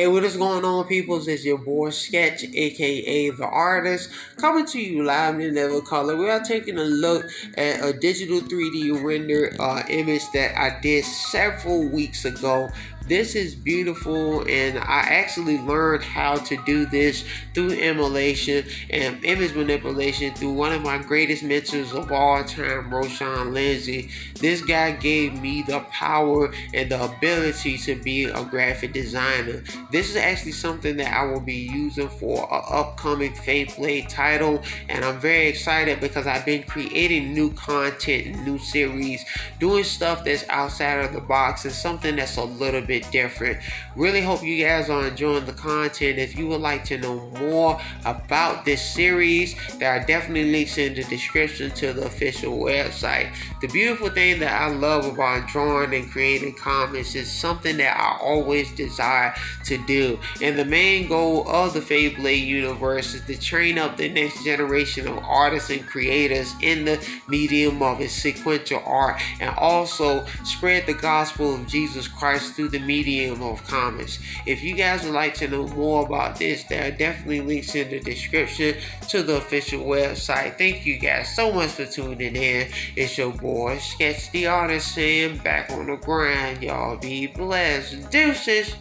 Hey, what is going on, peoples? It's your boy Sketch, aka The Artist, coming to you live in never color. We are taking a look at a digital 3D render uh, image that I did several weeks ago this is beautiful, and I actually learned how to do this through emulation and image manipulation through one of my greatest mentors of all time, Roshan Lindsay. This guy gave me the power and the ability to be a graphic designer. This is actually something that I will be using for an upcoming Faith Blade title, and I'm very excited because I've been creating new content new series, doing stuff that's outside of the box and something that's a little bit bit different. Really hope you guys are enjoying the content. If you would like to know more about this series, there are definitely links in the description to the official website. The beautiful thing that I love about drawing and creating comics is something that I always desire to do. And the main goal of the Faith Blade universe is to train up the next generation of artists and creators in the medium of sequential art and also spread the gospel of Jesus Christ through the medium of comments. If you guys would like to know more about this, there are definitely links in the description to the official website. Thank you guys so much for tuning in. It's your boy, Sketch the Artist, saying back on the grind. Y'all be blessed. Deuces.